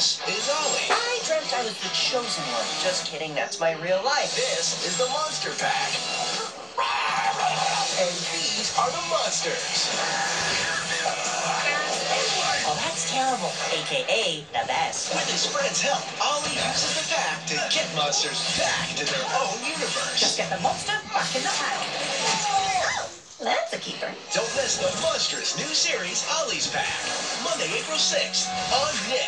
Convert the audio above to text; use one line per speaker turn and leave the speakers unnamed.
This is Ollie.
I dreamt I was the chosen one. Just kidding, that's my real life.
This is the Monster Pack. And these are the monsters.
Oh, that's terrible. AKA the best.
With his friend's help, Ollie uses the pack to get monsters back to their own universe.
Just get the monster back in the pack. Oh, that's a keeper.
Don't miss the monstrous new series, Ollie's Pack. Monday, April 6th on Nick.